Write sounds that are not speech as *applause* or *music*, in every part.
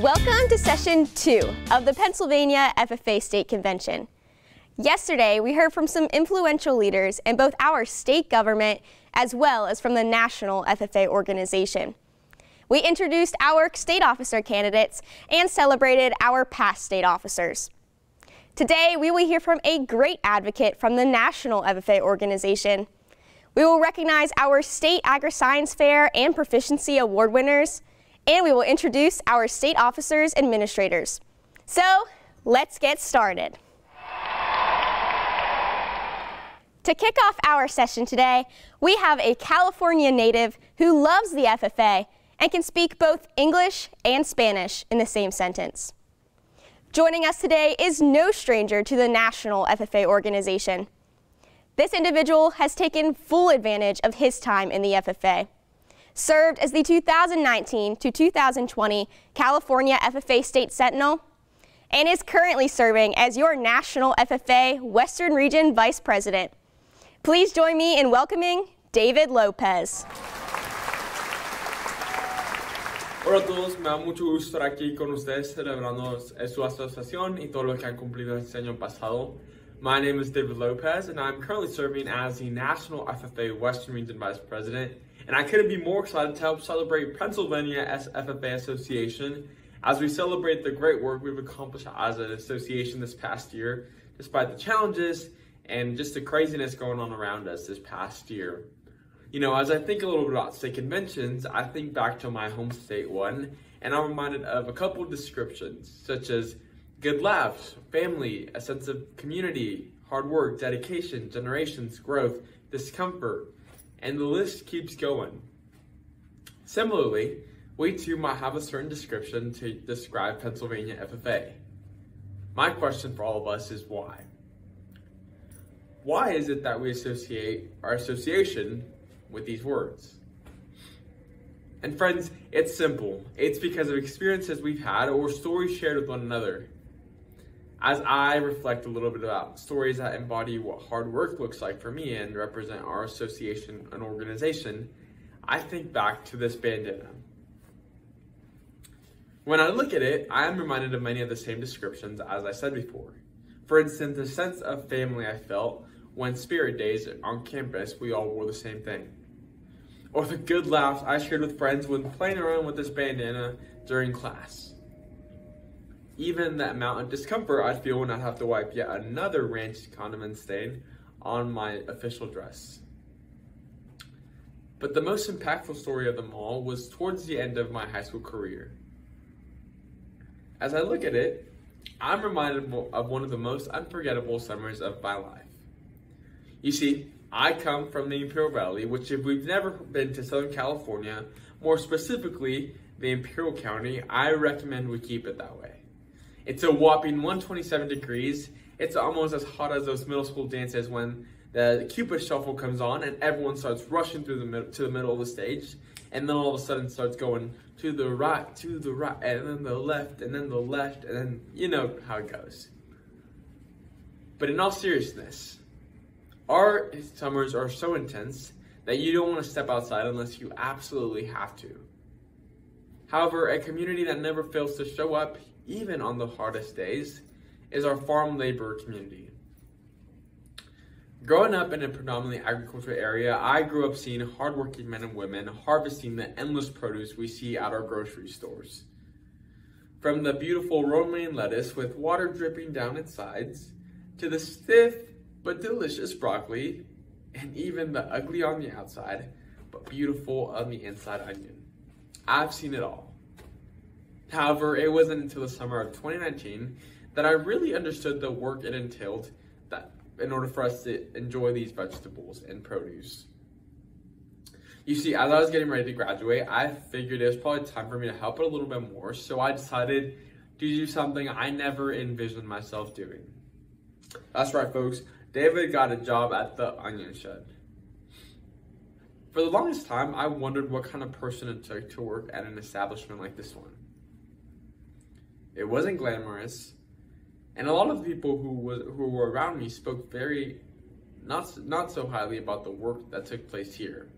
Welcome to session two of the Pennsylvania FFA State Convention. Yesterday, we heard from some influential leaders in both our state government as well as from the national FFA organization. We introduced our state officer candidates and celebrated our past state officers. Today, we will hear from a great advocate from the national FFA organization. We will recognize our state agri-science fair and proficiency award winners, and we will introduce our state officers and administrators. So, let's get started. To kick off our session today, we have a California native who loves the FFA and can speak both English and Spanish in the same sentence. Joining us today is no stranger to the National FFA organization. This individual has taken full advantage of his time in the FFA, served as the 2019 to 2020 California FFA State Sentinel, and is currently serving as your National FFA Western Region Vice President. Please join me in welcoming David Lopez. Hola a todos, me da mucho gusto estar aquí con ustedes celebrando su asociación y todo lo que han cumplido este año pasado. My name is David Lopez and I'm currently serving as the National FFA Western Region Vice President and I couldn't be more excited to help celebrate Pennsylvania FFA Association as we celebrate the great work we've accomplished as an association this past year despite the challenges and just the craziness going on around us this past year. You know, as I think a little bit about state conventions, I think back to my home state one, and I'm reminded of a couple descriptions, such as good laughs, family, a sense of community, hard work, dedication, generations, growth, discomfort, and the list keeps going. Similarly, we too might have a certain description to describe Pennsylvania FFA. My question for all of us is why? Why is it that we associate our association with these words. And friends, it's simple. It's because of experiences we've had or stories shared with one another. As I reflect a little bit about stories that embody what hard work looks like for me and represent our association and organization, I think back to this bandana. When I look at it, I am reminded of many of the same descriptions as I said before. For instance, the sense of family I felt when spirit days on campus we all wore the same thing or the good laughs I shared with friends when playing around with this bandana during class. Even the amount of discomfort I'd feel when I'd have to wipe yet another ranch condiment stain on my official dress. But the most impactful story of them all was towards the end of my high school career. As I look at it, I'm reminded of one of the most unforgettable summers of my life. You see, I come from the Imperial Valley, which if we've never been to Southern California, more specifically the Imperial County, I recommend we keep it that way. It's a whopping 127 degrees. It's almost as hot as those middle school dances when the Cupid Shuffle comes on and everyone starts rushing through the mid- to the middle of the stage, and then all of a sudden starts going to the right, to the right, and then the left, and then the left, and then you know how it goes. But in all seriousness, our summers are so intense that you don't want to step outside unless you absolutely have to. However, a community that never fails to show up, even on the hardest days, is our farm labor community. Growing up in a predominantly agricultural area, I grew up seeing hardworking men and women harvesting the endless produce we see at our grocery stores. From the beautiful romaine lettuce with water dripping down its sides, to the stiff but delicious broccoli, and even the ugly on the outside, but beautiful on the inside onion. I've seen it all. However, it wasn't until the summer of 2019 that I really understood the work it entailed that in order for us to enjoy these vegetables and produce. You see, as I was getting ready to graduate, I figured it was probably time for me to help it a little bit more, so I decided to do something I never envisioned myself doing. That's right, folks. David got a job at the onion shed. For the longest time, I wondered what kind of person it took to work at an establishment like this one. It wasn't glamorous, and a lot of the people who was who were around me spoke very not not so highly about the work that took place here.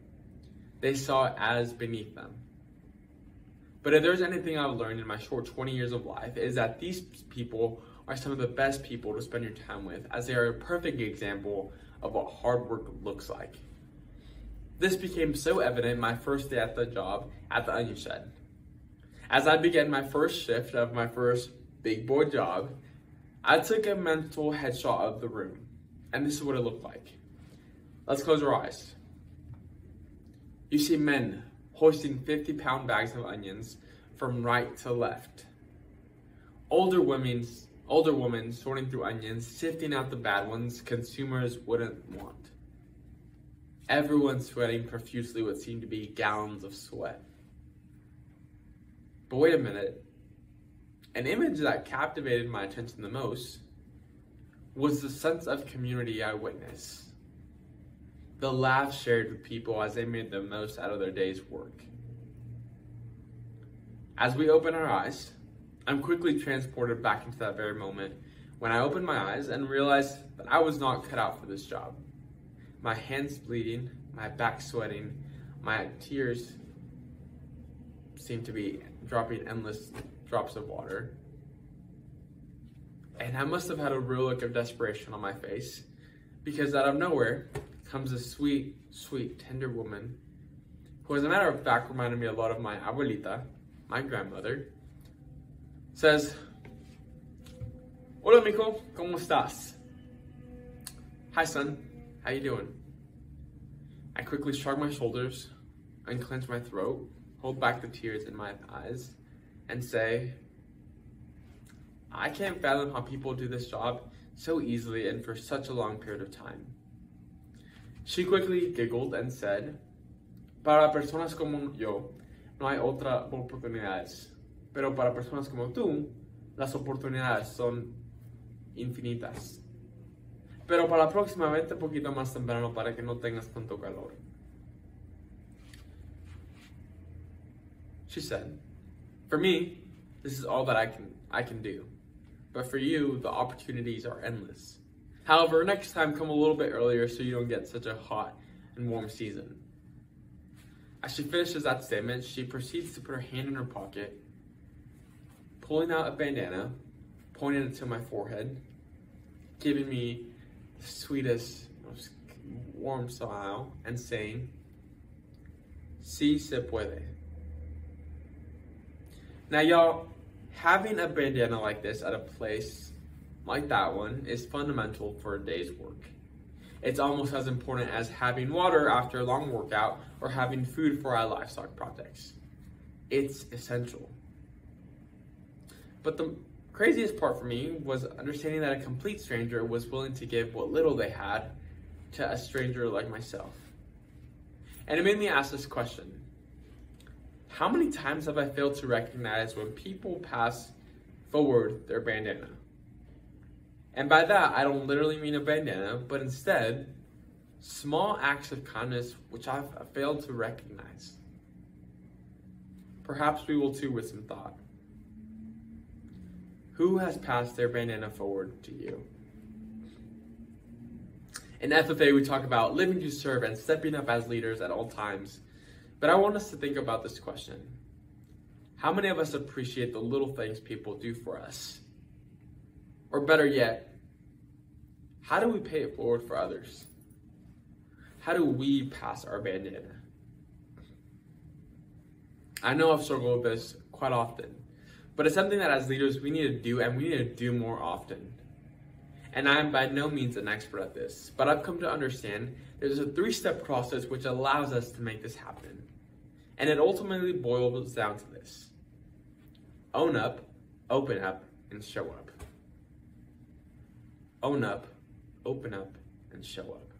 They saw it as beneath them. But if there's anything I've learned in my short 20 years of life, is that these people are some of the best people to spend your time with, as they are a perfect example of what hard work looks like. This became so evident my first day at the job at the onion shed. As I began my first shift of my first big boy job, I took a mental headshot of the room, and this is what it looked like. Let's close our eyes. You see men hoisting 50 pound bags of onions from right to left. Older women, older women sorting through onions, sifting out the bad ones consumers wouldn't want. Everyone sweating profusely what seemed to be gallons of sweat. But wait a minute. An image that captivated my attention the most was the sense of community I witnessed. The laughs shared with people as they made the most out of their day's work. As we open our eyes, I'm quickly transported back into that very moment when I opened my eyes and realized that I was not cut out for this job. My hands bleeding, my back sweating, my tears seemed to be dropping endless drops of water. And I must have had a real look of desperation on my face because out of nowhere comes a sweet, sweet, tender woman who, as a matter of fact, reminded me a lot of my abuelita, my grandmother. Says, Hola, mijo, ¿cómo estás? Hi, son, how you doing? I quickly shrug my shoulders, unclench my throat, hold back the tears in my eyes, and say, I can't fathom how people do this job so easily and for such a long period of time. She quickly giggled and said, Para personas como yo, no hay otra oportunidades. Pero para personas como tú, las oportunidades son infinitas. Pero para la próxima, vente un poquito más temprano para que no tengas tanto calor. She said, For me, this is all that I can, I can do. But for you, the opportunities are endless. However, next time come a little bit earlier so you don't get such a hot and warm season. As she finishes that statement, she proceeds to put her hand in her pocket, pulling out a bandana, pointing it to my forehead, giving me the sweetest, most warm smile, and saying, Si se puede. Now, y'all, having a bandana like this at a place like that one is fundamental for a day's work. It's almost as important as having water after a long workout or having food for our livestock projects. It's essential. But the craziest part for me was understanding that a complete stranger was willing to give what little they had to a stranger like myself. And it made me ask this question how many times have I failed to recognize when people pass forward their bandana? And by that, I don't literally mean a bandana, but instead, small acts of kindness which I've failed to recognize. Perhaps we will too with some thought. Who has passed their bandana forward to you? In FFA, we talk about living to serve and stepping up as leaders at all times but I want us to think about this question How many of us appreciate the little things people do for us? Or better yet, how do we pay it forward for others? How do we pass our bandana? I know I've struggled with this quite often, but it's something that as leaders we need to do and we need to do more often. And I'm by no means an expert at this, but I've come to understand there's a three step process which allows us to make this happen. And it ultimately boils down to this own up, open up, and show up. Own up, open up, and show up.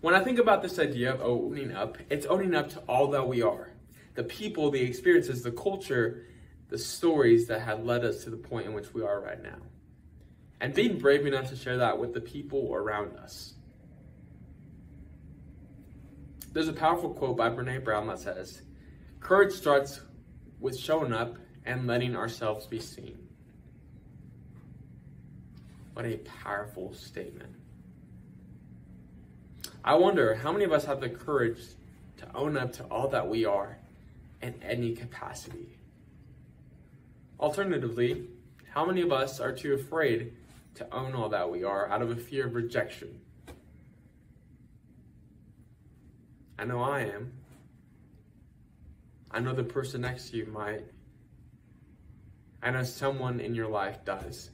When I think about this idea of owning up, it's owning up to all that we are the people, the experiences, the culture, the stories that have led us to the point in which we are right now. And being brave enough to share that with the people around us. There's a powerful quote by Brene Brown that says, Courage starts with showing up and letting ourselves be seen. What a powerful statement. I wonder how many of us have the courage to own up to all that we are in any capacity. Alternatively, how many of us are too afraid to own all that we are out of a fear of rejection? I know I am. I know the person next to you might. I know someone in your life does.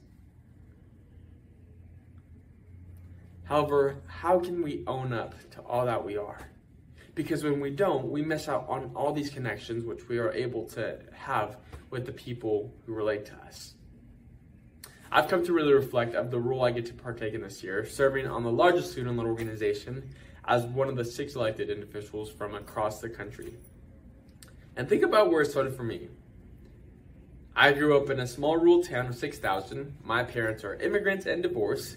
However, how can we own up to all that we are? Because when we don't, we miss out on all these connections which we are able to have with the people who relate to us. I've come to really reflect of the role I get to partake in this year, serving on the largest student-led organization as one of the six elected individuals from across the country. And think about where it started for me. I grew up in a small rural town of 6,000. My parents are immigrants and divorced.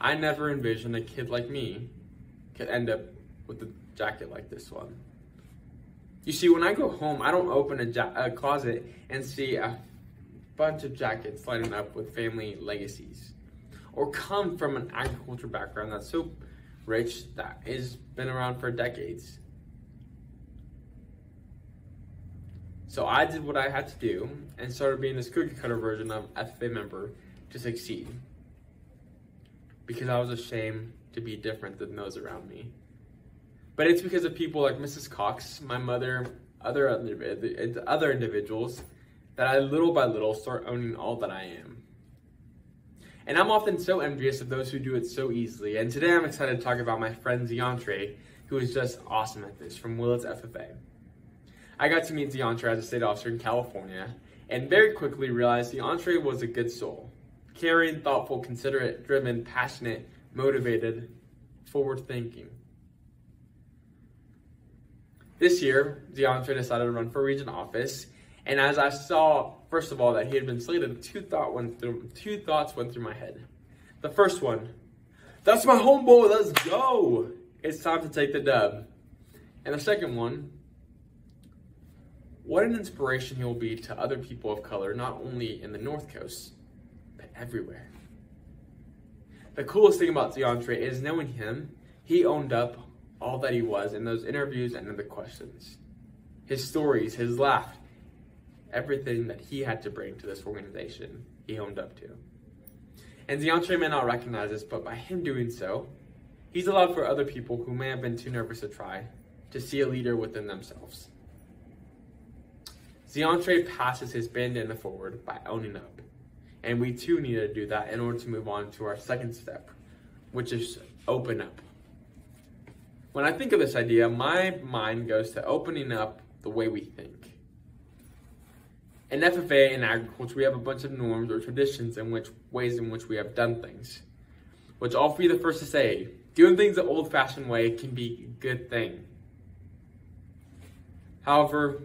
I never envisioned a kid like me could end up with a jacket like this one. You see, when I go home, I don't open a, ja- a closet and see a bunch of jackets lining up with family legacies, or come from an agriculture background that's so rich that has been around for decades. So I did what I had to do and started being this cookie cutter version of FFA member to succeed. Because I was ashamed to be different than those around me. But it's because of people like Mrs. Cox, my mother, other other individuals, that I little by little start owning all that I am. And I'm often so envious of those who do it so easily. And today I'm excited to talk about my friend Zeontre, who is just awesome at this from Willits FFA. I got to meet DeAndre as a state officer in California and very quickly realized DeAndre was a good soul. Caring, thoughtful, considerate, driven, passionate, motivated, forward thinking. This year, DeAndre decided to run for region office, and as I saw, first of all, that he had been slated, two, thought went through, two thoughts went through my head. The first one, that's my homeboy, let's go! It's time to take the dub. And the second one, what an inspiration he will be to other people of color, not only in the North Coast, but everywhere. The coolest thing about DeAndre is knowing him, he owned up all that he was in those interviews and in the questions. His stories, his laugh, everything that he had to bring to this organization, he owned up to. And DeAndre may not recognize this, but by him doing so, he's allowed for other people who may have been too nervous to try to see a leader within themselves. Zeontre passes his bandana forward by owning up. And we too need to do that in order to move on to our second step, which is open up. When I think of this idea, my mind goes to opening up the way we think. In FFA and agriculture, we have a bunch of norms or traditions in which ways in which we have done things. Which I'll be the first to say, doing things the old-fashioned way can be a good thing. However,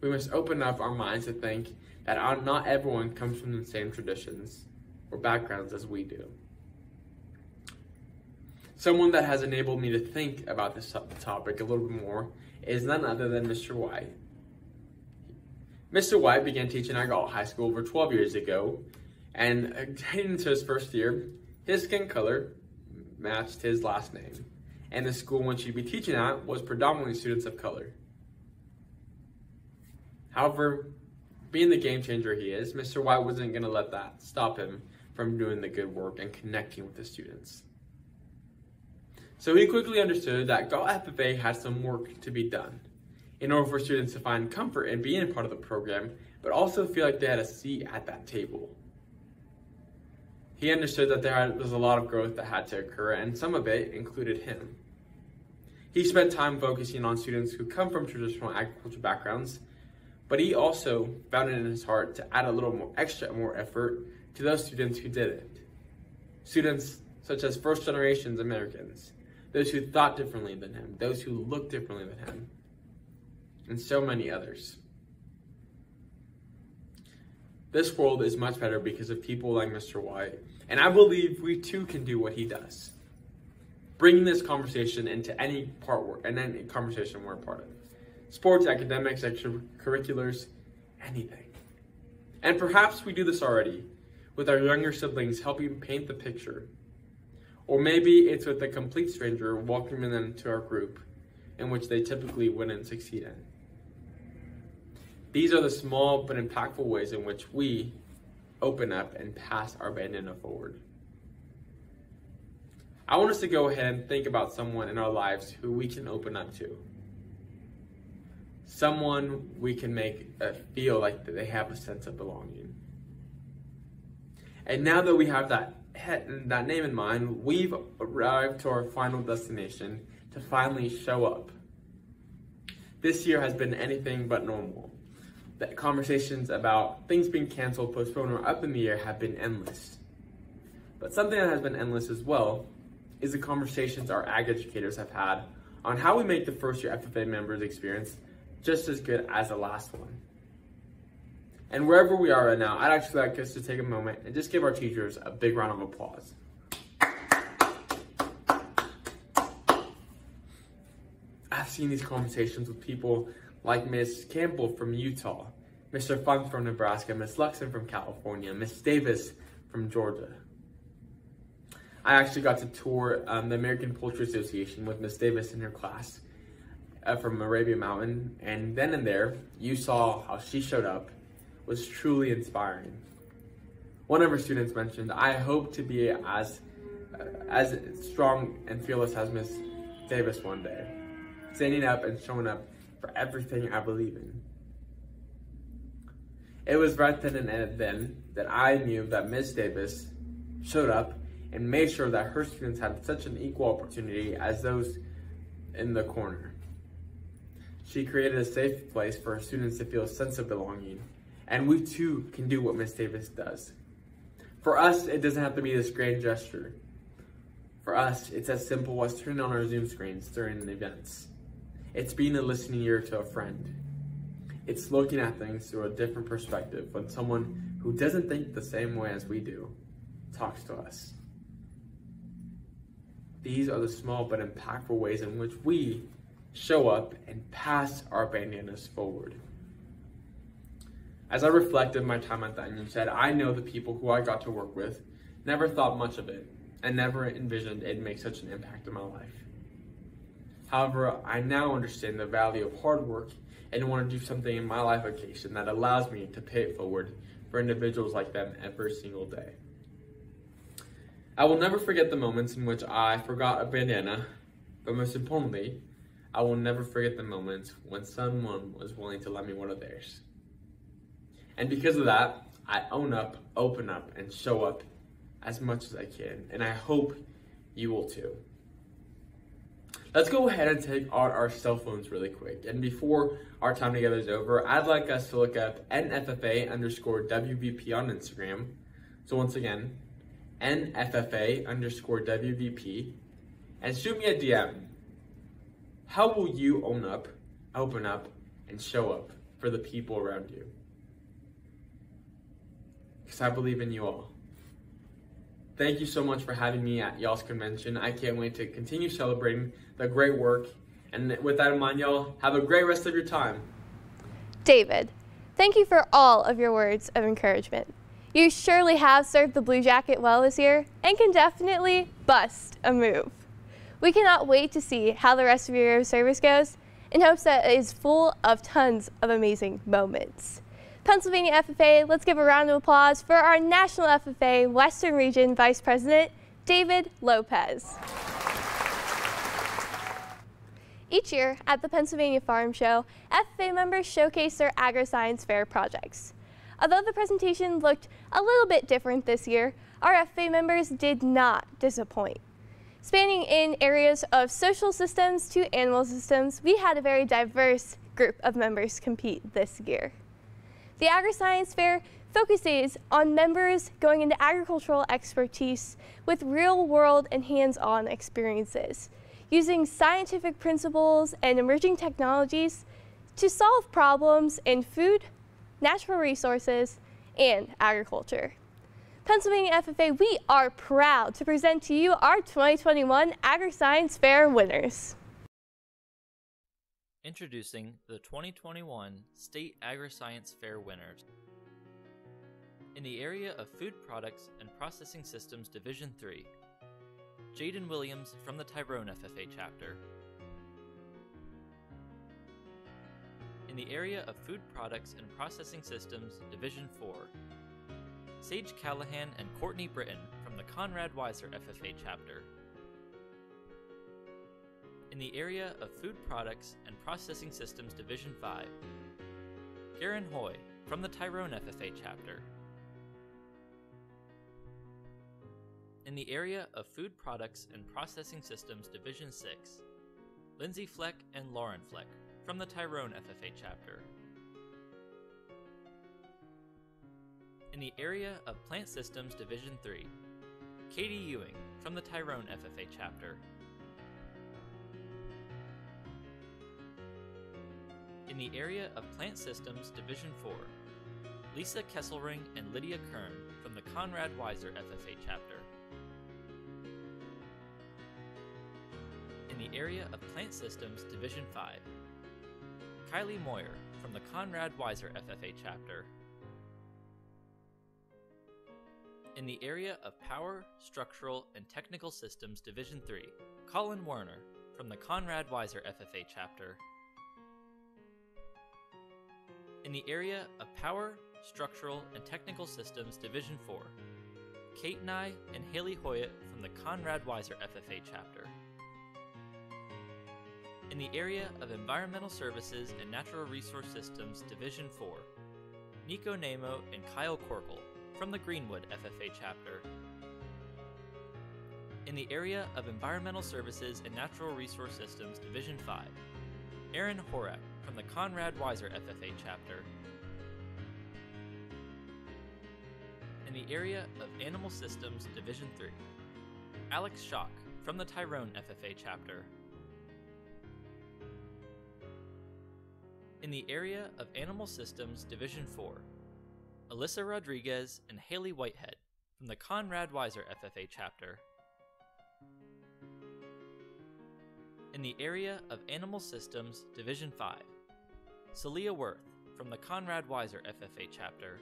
we must open up our minds to think that not everyone comes from the same traditions or backgrounds as we do. Someone that has enabled me to think about this topic a little bit more is none other than Mr. White. Mr. White began teaching at Galt High School over 12 years ago, and heading *laughs* into his first year, his skin color matched his last name, and the school in he'd be teaching at was predominantly students of color. However, being the game changer he is, Mr. White wasn't going to let that stop him from doing the good work and connecting with the students. So he quickly understood that Galt FFA had some work to be done in order for students to find comfort in being a part of the program, but also feel like they had a seat at that table. He understood that there was a lot of growth that had to occur, and some of it included him. He spent time focusing on students who come from traditional agriculture backgrounds but he also found it in his heart to add a little more extra more effort to those students who didn't. Students such as first generations Americans, those who thought differently than him, those who looked differently than him, and so many others. This world is much better because of people like Mr. White, and I believe we too can do what he does. Bringing this conversation into any part and any conversation we're a part of sports, academics, extracurriculars, anything. And perhaps we do this already with our younger siblings helping paint the picture. Or maybe it's with a complete stranger welcoming them to our group in which they typically wouldn't succeed in. These are the small but impactful ways in which we open up and pass our bandana forward. I want us to go ahead and think about someone in our lives who we can open up to. Someone we can make uh, feel like they have a sense of belonging. And now that we have that that name in mind, we've arrived to our final destination to finally show up. This year has been anything but normal. Conversations about things being canceled, postponed, or up in the air have been endless. But something that has been endless as well is the conversations our ag educators have had on how we make the first year FFA members experience just as good as the last one. And wherever we are right now, I'd actually like us to take a moment and just give our teachers a big round of applause. I've seen these conversations with people like Miss Campbell from Utah, Mr. Funk from Nebraska, Miss Luxon from California, Miss Davis from Georgia. I actually got to tour um, the American Poultry Association with Miss Davis in her class uh, from Arabia Mountain, and then and there, you saw how she showed up was truly inspiring. One of her students mentioned, I hope to be as, uh, as strong and fearless as Miss Davis one day, standing up and showing up for everything I believe in. It was right then and then that I knew that Miss Davis showed up and made sure that her students had such an equal opportunity as those in the corner. She created a safe place for her students to feel a sense of belonging and we too can do what Miss Davis does. For us, it doesn't have to be this grand gesture. For us, it's as simple as turning on our Zoom screens during events. It's being a listening ear to a friend. It's looking at things through a different perspective when someone who doesn't think the same way as we do talks to us. These are the small but impactful ways in which we show up and pass our bandanas forward. As I reflected my time at the Onion Shed, I know the people who I got to work with never thought much of it and never envisioned it'd make such an impact in my life. However, I now understand the value of hard work and want to do something in my life occasion that allows me to pay it forward for individuals like them every single day. I will never forget the moments in which I forgot a bandana, but most importantly, I will never forget the moments when someone was willing to lend me one of theirs. And because of that, I own up, open up, and show up as much as I can. And I hope you will too. Let's go ahead and take out our cell phones really quick. And before our time together is over, I'd like us to look up NFFA underscore WVP on Instagram. So once again, NFFA underscore WVP and shoot me a DM. How will you own up, open up, and show up for the people around you? because I believe in you all. Thank you so much for having me at y'all's convention. I can't wait to continue celebrating the great work. And with that in mind, y'all, have a great rest of your time. David, thank you for all of your words of encouragement. You surely have served the Blue Jacket well this year and can definitely bust a move. We cannot wait to see how the rest of your service goes in hopes that it is full of tons of amazing moments. Pennsylvania FFA, let's give a round of applause for our National FFA Western Region Vice President, David Lopez. Each year at the Pennsylvania Farm Show, FFA members showcase their agri-science fair projects. Although the presentation looked a little bit different this year, our FFA members did not disappoint. Spanning in areas of social systems to animal systems, we had a very diverse group of members compete this year. The Agri-Science Fair focuses on members going into agricultural expertise with real-world and hands-on experiences, using scientific principles and emerging technologies to solve problems in food, natural resources, and agriculture. Pennsylvania FFA, we are proud to present to you our 2021 Agri-Science Fair winners. Introducing the 2021 State Agri-Science Fair winners. In the area of Food Products and Processing Systems Division 3, Jaden Williams from the Tyrone FFA chapter. in the area of Food Products and Processing Systems, Division 4. Sage Callahan and Courtney Britton from the Conrad Weiser FFA chapter. In the area of Food Products and Processing Systems Division 5. Garen Hoy from the Tyrone FFA chapter. In the area of Food Products and Processing Systems Division 6. Lindsay Fleck and Lauren Fleck from the Tyrone FFA chapter. In the area of Plant Systems Division 3, Katie Ewing from the Tyrone FFA chapter. In the area of Plant Systems Division 4, Lisa Kesselring and Lydia Kern from the Conrad Weiser FFA chapter. In the area of Plant Systems Division 5, Kylie Moyer from the Conrad Weiser FFA chapter. In the area of Power, Structural, and Technical Systems Division 3, Colin Werner from the Conrad Weiser FFA chapter. In the area of Power, Structural, and Technical Systems Division 4, Kate Nye and Haley Hoyt from the Conrad Weiser FFA chapter. In the area of Environmental Services and Natural Resource Systems Division 4, Nico Nemo and Kyle Corkle from the Greenwood FFA chapter. In the area of Environmental Services and Natural Resource Systems Division 5, Aaron Horak from the Conrad Weiser FFA chapter. In the area of Animal Systems Division 3, Alex Schock from the Tyrone FFA chapter. In the area of Animal Systems Division 4, Alyssa Rodriguez and Haley Whitehead from the Conrad Weiser FFA chapter. In the area of Animal Systems Division 5, Celia Worth from the Conrad Weiser FFA chapter.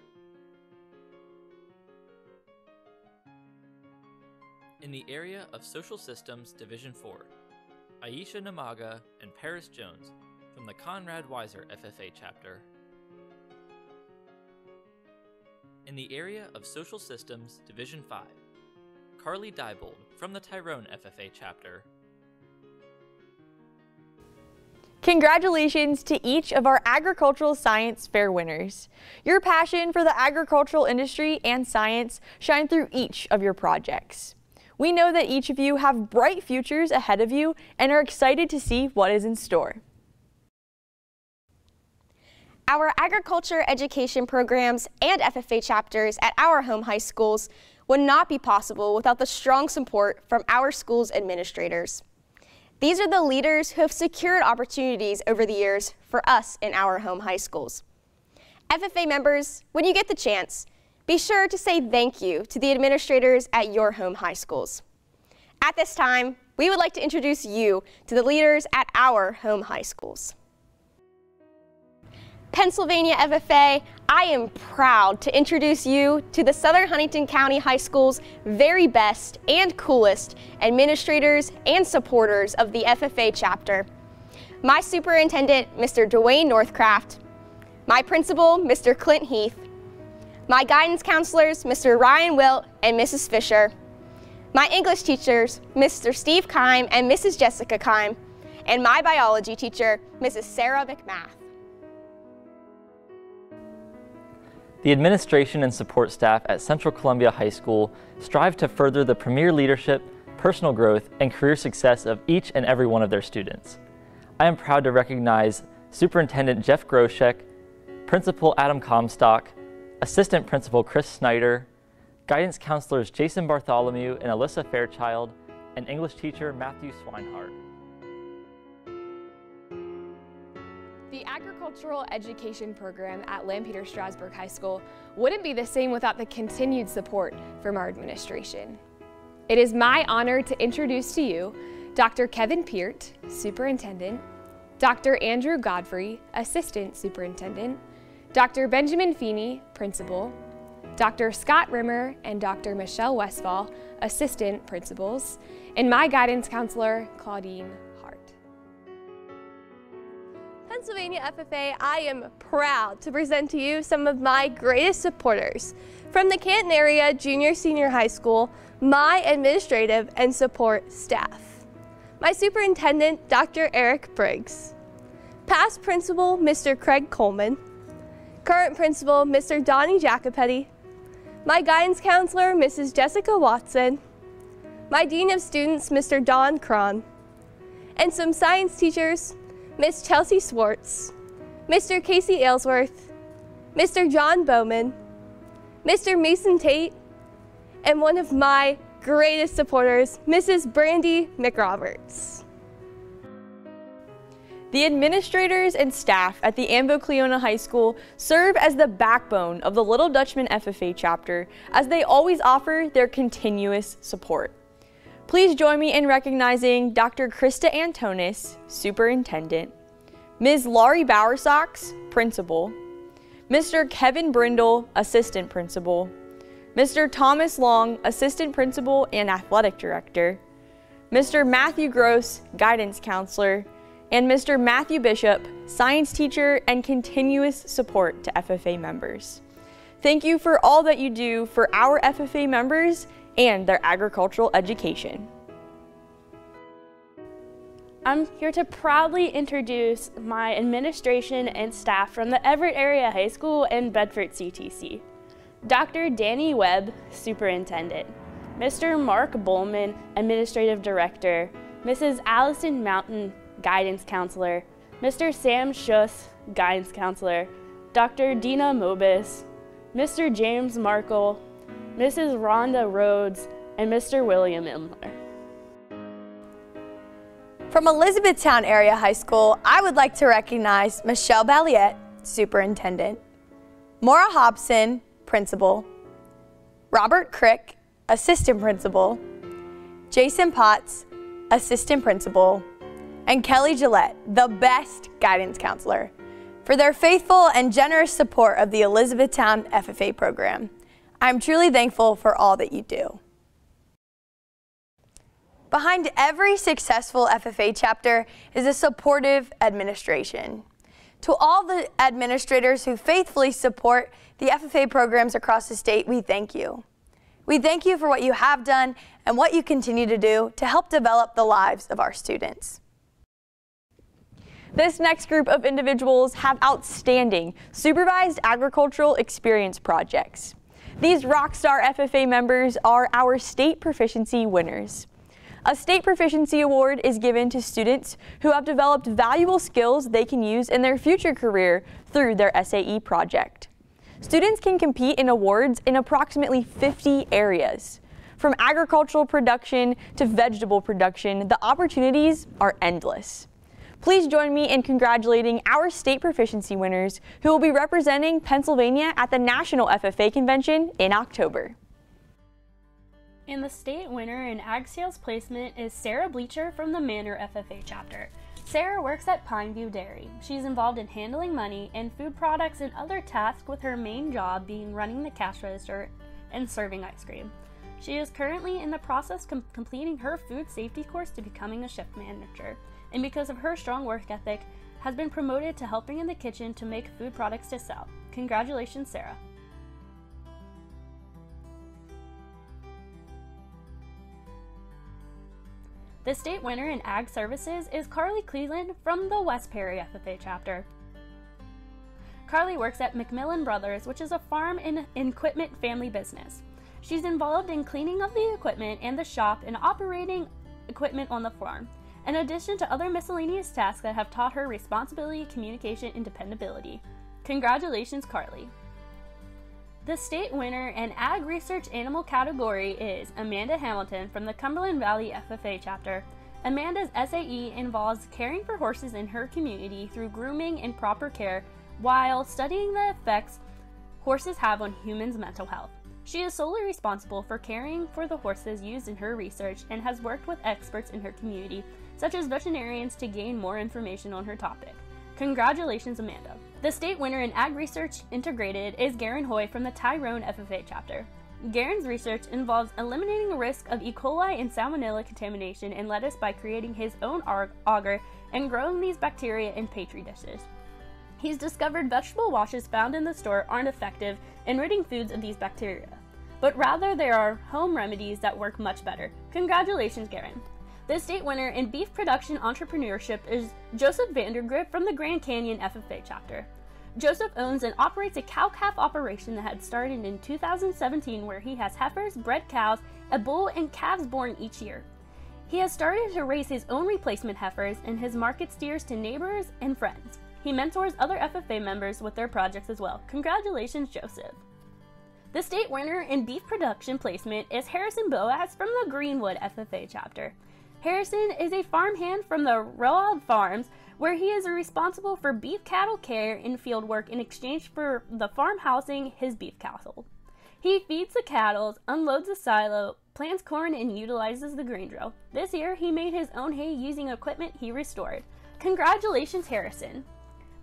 In the area of Social Systems Division 4, Aisha Namaga and Paris Jones from the Conrad Weiser FFA chapter. In the area of Social Systems Division 5, Carly Diebold from the Tyrone FFA chapter. Congratulations to each of our Agricultural Science Fair winners. Your passion for the agricultural industry and science shine through each of your projects. We know that each of you have bright futures ahead of you and are excited to see what is in store. Our agriculture education programs and FFA chapters at our home high schools would not be possible without the strong support from our school's administrators. These are the leaders who have secured opportunities over the years for us in our home high schools. FFA members, when you get the chance, be sure to say thank you to the administrators at your home high schools. At this time, we would like to introduce you to the leaders at our home high schools. Pennsylvania FFA, I am proud to introduce you to the Southern Huntingdon County High School's very best and coolest administrators and supporters of the FFA chapter. My superintendent, Mr. Dwayne Northcraft, my principal, Mr. Clint Heath, my guidance counselors, Mr. Ryan Wilt and Mrs. Fisher, my English teachers, Mr. Steve Kime and Mrs. Jessica Kime, and my biology teacher, Mrs. Sarah McMath. The administration and support staff at Central Columbia High School strive to further the premier leadership, personal growth, and career success of each and every one of their students. I am proud to recognize Superintendent Jeff Groshek, Principal Adam Comstock, Assistant Principal Chris Snyder, Guidance Counselors Jason Bartholomew and Alyssa Fairchild, and English teacher Matthew Swinehart. The agricultural education program at Lampeter Strasburg High School wouldn't be the same without the continued support from our administration. It is my honor to introduce to you Dr. Kevin Peart, Superintendent, Dr. Andrew Godfrey, Assistant Superintendent, Dr. Benjamin Feeney, Principal, Dr. Scott Rimmer and Dr. Michelle Westfall, Assistant Principals, and my guidance counselor, Claudine Pennsylvania FFA, I am proud to present to you some of my greatest supporters. From the Canton area junior senior high school, my administrative and support staff. My superintendent, Dr. Eric Briggs. Past principal, Mr. Craig Coleman. Current principal, Mr. Donnie Jacopetti. My guidance counselor, Mrs. Jessica Watson. My dean of students, Mr. Don Cron. And some science teachers, Miss Chelsea Swartz, Mr. Casey Aylesworth, Mr. John Bowman, Mr. Mason Tate, and one of my greatest supporters, Mrs. Brandy McRoberts. The administrators and staff at the Ambo Cleona High School serve as the backbone of the Little Dutchman FFA chapter as they always offer their continuous support. Please join me in recognizing Dr. Krista Antonis, Superintendent, Ms. Laurie Bowersox, Principal, Mr. Kevin Brindle, Assistant Principal, Mr. Thomas Long, Assistant Principal and Athletic Director, Mr. Matthew Gross, Guidance Counselor, and Mr. Matthew Bishop, Science Teacher and continuous support to FFA members. Thank you for all that you do for our FFA members and their agricultural education. I'm here to proudly introduce my administration and staff from the Everett Area High School and Bedford CTC. Dr. Danny Webb, Superintendent, Mr. Mark Bowman, Administrative Director, Mrs. Allison Mountain, Guidance Counselor, Mr. Sam Schuss, Guidance Counselor, Dr. Dina Mobis, Mr. James Markle, Mrs. Rhonda Rhodes, and Mr. William Imler. From Elizabethtown Area High School, I would like to recognize Michelle Balliette, Superintendent, Maura Hobson, Principal, Robert Crick, Assistant Principal, Jason Potts, Assistant Principal, and Kelly Gillette, the best guidance counselor, for their faithful and generous support of the Elizabethtown FFA program. I'm truly thankful for all that you do. Behind every successful FFA chapter is a supportive administration. To all the administrators who faithfully support the FFA programs across the state, we thank you. We thank you for what you have done and what you continue to do to help develop the lives of our students. This next group of individuals have outstanding supervised agricultural experience projects. These Rockstar FFA members are our state proficiency winners. A state proficiency award is given to students who have developed valuable skills they can use in their future career through their SAE project. Students can compete in awards in approximately 50 areas. From agricultural production to vegetable production, the opportunities are endless. Please join me in congratulating our state proficiency winners who will be representing Pennsylvania at the National FFA Convention in October. And the state winner in Ag Sales Placement is Sarah Bleacher from the Manor FFA chapter. Sarah works at Pineview Dairy. She's involved in handling money and food products and other tasks with her main job being running the cash register and serving ice cream. She is currently in the process of com completing her food safety course to becoming a shift manager, and because of her strong work ethic, has been promoted to helping in the kitchen to make food products to sell. Congratulations, Sarah. The state winner in Ag Services is Carly Cleveland from the West Perry FFA chapter. Carly works at McMillan Brothers, which is a farm and equipment family business. She's involved in cleaning of the equipment and the shop and operating equipment on the farm, in addition to other miscellaneous tasks that have taught her responsibility, communication, and dependability. Congratulations, Carly! The state winner in Ag Research Animal category is Amanda Hamilton from the Cumberland Valley FFA chapter. Amanda's SAE involves caring for horses in her community through grooming and proper care while studying the effects horses have on humans' mental health. She is solely responsible for caring for the horses used in her research and has worked with experts in her community, such as veterinarians, to gain more information on her topic. Congratulations, Amanda. The state winner in Ag Research Integrated is Garen Hoy from the Tyrone FFA chapter. Garen's research involves eliminating the risk of E. coli and salmonella contamination in lettuce by creating his own agar and growing these bacteria in petri dishes. He's discovered vegetable washes found in the store aren't effective in ridding foods of these bacteria, but rather there are home remedies that work much better. Congratulations, Garen! The state winner in beef production entrepreneurship is Joseph Vandergrip from the Grand Canyon FFA chapter. Joseph owns and operates a cow calf operation that had started in 2017 where he has heifers, bred cows, a bull, and calves born each year. He has started to raise his own replacement heifers and his market steers to neighbors and friends. He mentors other FFA members with their projects as well. Congratulations, Joseph. The state winner in beef production placement is Harrison Boaz from the Greenwood FFA chapter. Harrison is a farmhand from the Roald Farms where he is responsible for beef cattle care and field work in exchange for the farm housing his beef cattle. He feeds the cattle, unloads the silo, plants corn, and utilizes the grain drill. This year, he made his own hay using equipment he restored. Congratulations, Harrison!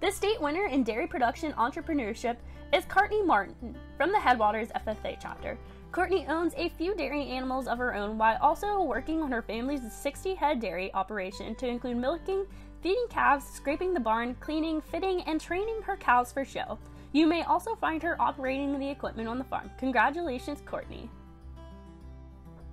The state winner in dairy production entrepreneurship is Courtney Martin from the Headwaters FFA chapter. Courtney owns a few dairy animals of her own while also working on her family's 60 head dairy operation to include milking, feeding calves, scraping the barn, cleaning, fitting, and training her cows for show. You may also find her operating the equipment on the farm. Congratulations, Courtney.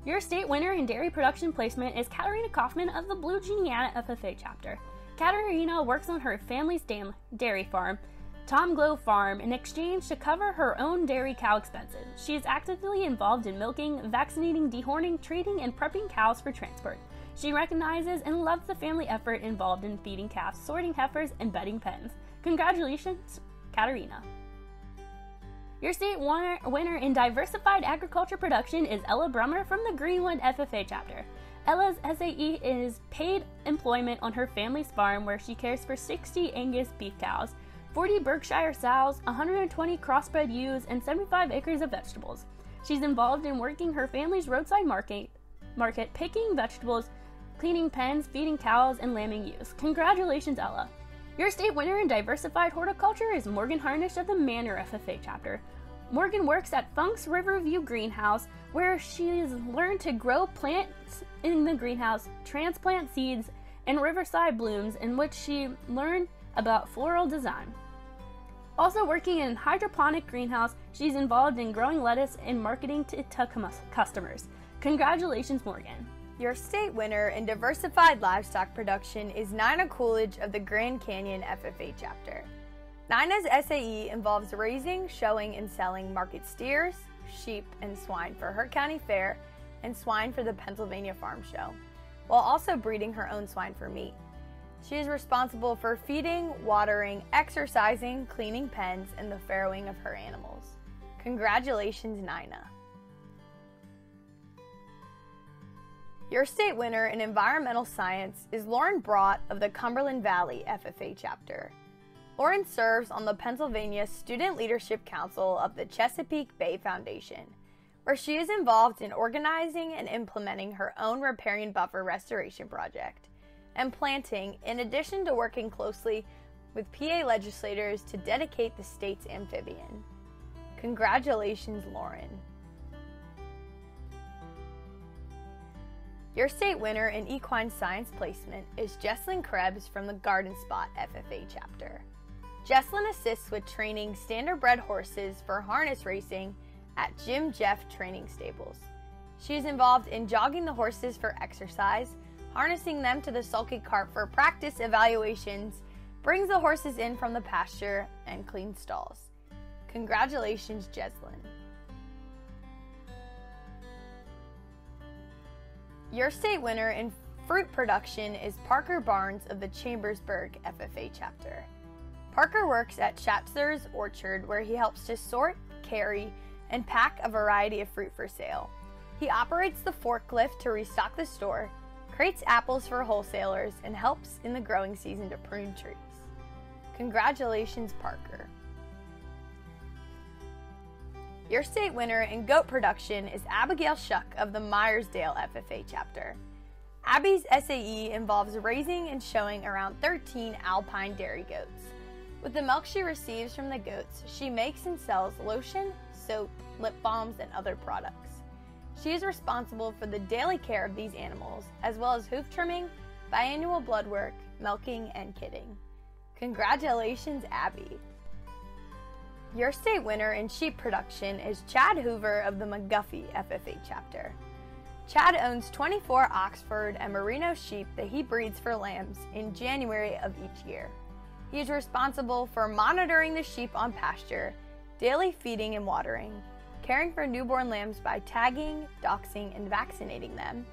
Your state winner in dairy production placement is Katarina Kaufman of the Blue Geniana FFA chapter. Katarina works on her family's dam dairy farm, Tom Glow Farm, in exchange to cover her own dairy cow expenses. She is actively involved in milking, vaccinating, dehorning, treating, and prepping cows for transport. She recognizes and loves the family effort involved in feeding calves, sorting heifers, and bedding pens. Congratulations, Katarina. Your state winner in diversified agriculture production is Ella Brummer from the Greenwood FFA chapter. Ella's SAE is paid employment on her family's farm where she cares for 60 Angus beef cows, 40 Berkshire sows, 120 crossbred ewes, and 75 acres of vegetables. She's involved in working her family's roadside market, market picking vegetables, cleaning pens, feeding cows, and lambing ewes. Congratulations, Ella! Your state winner in diversified horticulture is Morgan Harnish of the Manor FFA chapter. Morgan works at Funk's Riverview Greenhouse, where she has learned to grow plants in the greenhouse, transplant seeds, and riverside blooms, in which she learned about floral design. Also working in hydroponic greenhouse, she's involved in growing lettuce and marketing to, to customers. Congratulations, Morgan. Your state winner in diversified livestock production is Nina Coolidge of the Grand Canyon FFA chapter. Nina's SAE involves raising, showing, and selling market steers, sheep, and swine for her county fair and swine for the Pennsylvania Farm Show, while also breeding her own swine for meat. She is responsible for feeding, watering, exercising, cleaning pens, and the farrowing of her animals. Congratulations, Nina. Your state winner in environmental science is Lauren Brott of the Cumberland Valley FFA chapter. Lauren serves on the Pennsylvania Student Leadership Council of the Chesapeake Bay Foundation, where she is involved in organizing and implementing her own riparian buffer restoration project and planting, in addition to working closely with PA legislators to dedicate the state's amphibian. Congratulations, Lauren. Your state winner in equine science placement is Jesslyn Krebs from the Garden Spot FFA chapter. Jesslyn assists with training standardbred horses for harness racing at Jim Jeff Training Stables. She is involved in jogging the horses for exercise, harnessing them to the sulky cart for practice evaluations, brings the horses in from the pasture, and cleans stalls. Congratulations, Jesslyn. Your state winner in fruit production is Parker Barnes of the Chambersburg FFA chapter. Parker works at Shatzer's Orchard where he helps to sort, carry, and pack a variety of fruit for sale. He operates the forklift to restock the store, creates apples for wholesalers, and helps in the growing season to prune trees. Congratulations, Parker. Your state winner in goat production is Abigail Shuck of the Meyersdale FFA chapter. Abby's SAE involves raising and showing around 13 alpine dairy goats. With the milk she receives from the goats, she makes and sells lotion, soap, lip balms, and other products. She is responsible for the daily care of these animals, as well as hoof trimming, biannual blood work, milking, and kidding. Congratulations, Abby! Your state winner in sheep production is Chad Hoover of the McGuffey FFA chapter. Chad owns 24 Oxford and Merino sheep that he breeds for lambs in January of each year. He is responsible for monitoring the sheep on pasture, daily feeding and watering, caring for newborn lambs by tagging, docking, and vaccinating them,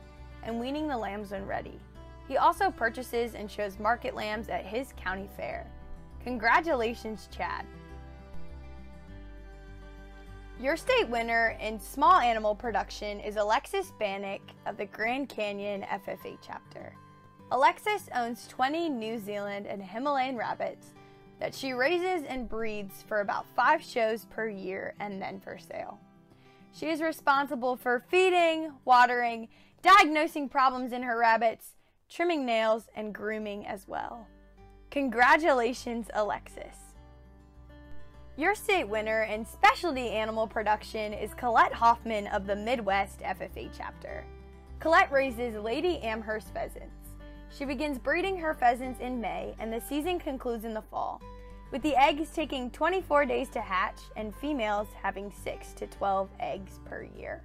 and weaning the lambs when ready. He also purchases and shows market lambs at his county fair. Congratulations, Chad! Your state winner in small animal production is Alexis Bannock of the Grand Canyon FFA chapter. Alexis owns 20 New Zealand and Himalayan rabbits that she raises and breeds for about five shows per year and then for sale. She is responsible for feeding, watering, diagnosing problems in her rabbits, trimming nails, and grooming as well. Congratulations, Alexis! Your state winner in specialty animal production is Colette Hoffman of the Midd-West FFA chapter. Colette raises Lady Amherst pheasants. She begins breeding her pheasants in May and the season concludes in the fall, with the eggs taking 24 days to hatch and females having 6 to 12 eggs per year.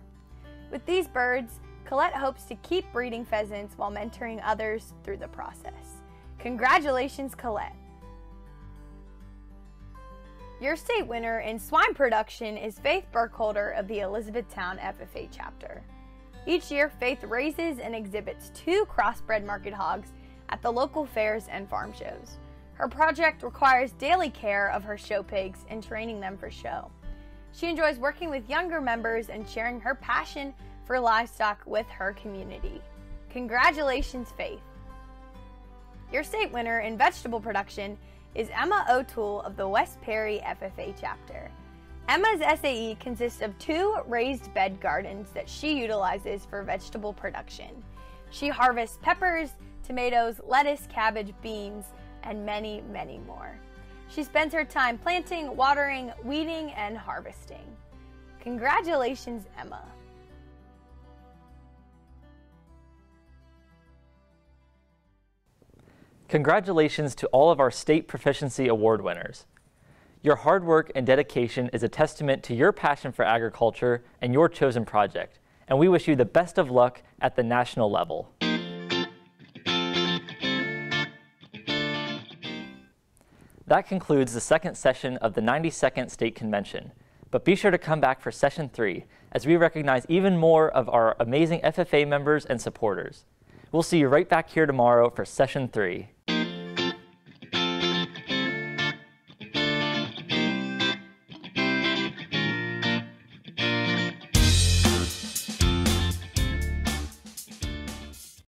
With these birds, Colette hopes to keep breeding pheasants while mentoring others through the process. Congratulations, Colette! Your state winner in swine production is Faith Burkholder of the Elizabethtown FFA chapter. Each year, Faith raises and exhibits two crossbred market hogs at the local fairs and farm shows. Her project requires daily care of her show pigs and training them for show. She enjoys working with younger members and sharing her passion for livestock with her community. Congratulations, Faith! Your state winner in vegetable production is Emma O'Toole of the West Perry FFA chapter. Emma's SAE consists of two raised bed gardens that she utilizes for vegetable production. She harvests peppers, tomatoes, lettuce, cabbage, beans, and many, many more. She spends her time planting, watering, weeding, and harvesting. Congratulations, Emma. Congratulations to all of our State Proficiency Award winners. Your hard work and dedication is a testament to your passion for agriculture and your chosen project, and we wish you the best of luck at the national level. That concludes the second session of the 92nd State Convention, but be sure to come back for session three as we recognize even more of our amazing FFA members and supporters. We'll see you right back here tomorrow for session three.